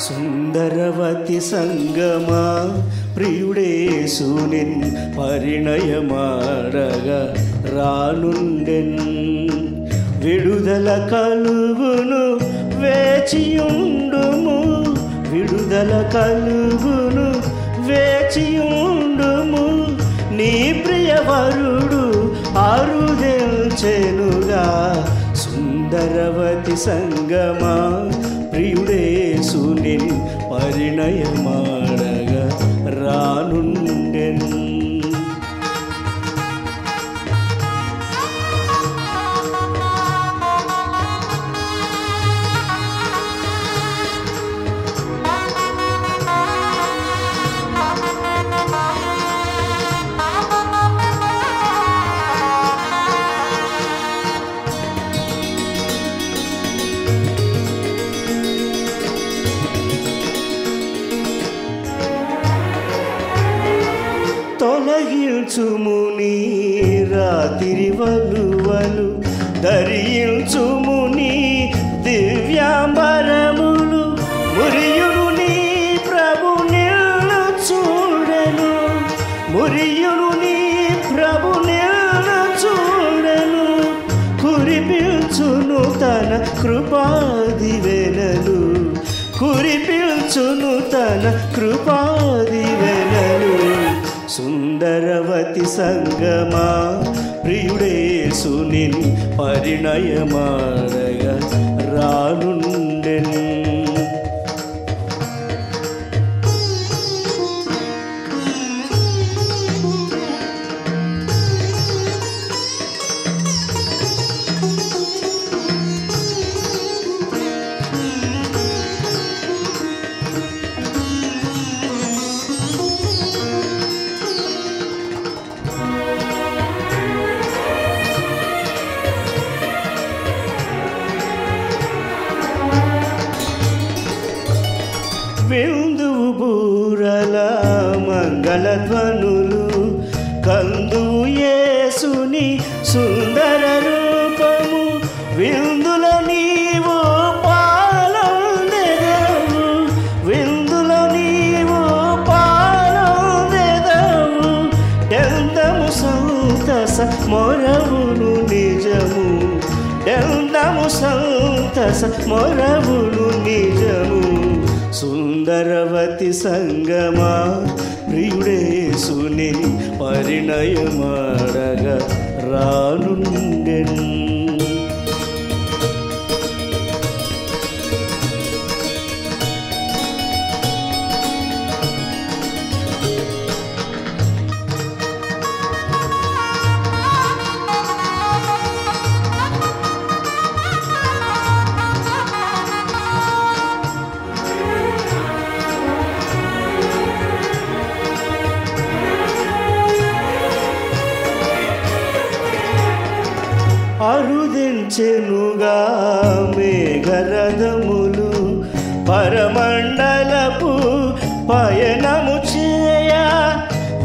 సుందరవతి సంగమా ప్రియుడేశుని పరిణయమాడగా రానుండెన్. విడుదల కలుగును వేచియుండుము. విడుదల కలుగును వేచియుండుము. నీ ప్రియవరుడు धरवति सङ्गमा प्रिसुलिन् परिणयमाण रा తొలగించుము నీ రాత్రి వలువలు. ధరించుము నీ దివ్యాంబరములు. మురియును నీ ప్రభు నిన్ను చూడను. మురియును నీ ప్రభు నిన్ను చూడను. కురిపించును తన కృపాది వెనలు కురిపించును తన కృపాది వెనలు సుందరవతి సంగమా ప్రియుడేసునిన్ పరిణయమాడగా రానుండెన్ మంగళధ్వనులు కందు యేసుని సుందర రూపము విందుల నీవు పాలందెదవు విందుల నీవు పాలందెదవు ఎందము సంతస మొరవును నిజము. ఎందము సంతస మొరవును నిజము. సుందరవతి సంగమా ప్రియుడేసుని పరిణయమాడగా రానుండెన్ అరుదించెనుగా మేఘరథములు పరమండలపు పయనము చేయ.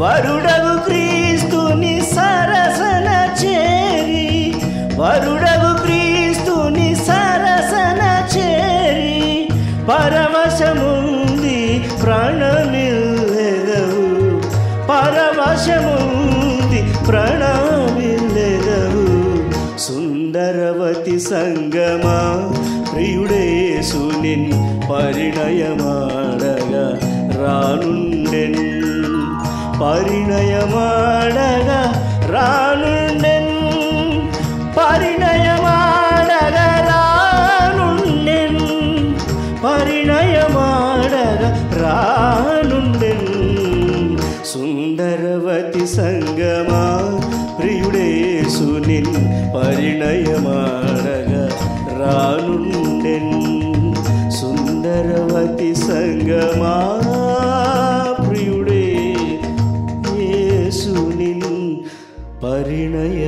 వరుడవు క్రీస్తుని సరసన చేరి వరుడవు క్రీస్తుని సరసన చేరి పరవశముంది ప్రాణ సుందరవతి సంగమా ప్రియుడేసునిన్ పరిణయమాడగా రానుండెన్ పరిణయమాడగా రానుండెన్ పరిణయమాడగా రానుండెన్ పరిణయమాడగా రానుండెన్ సుందరవతి సంగమా ప్రియుడేసునిన్ పరిణయమాడగా రానుండెన్ సుందరవతి సంగమా ప్రియుడే యేసునిన్ పరిణయమా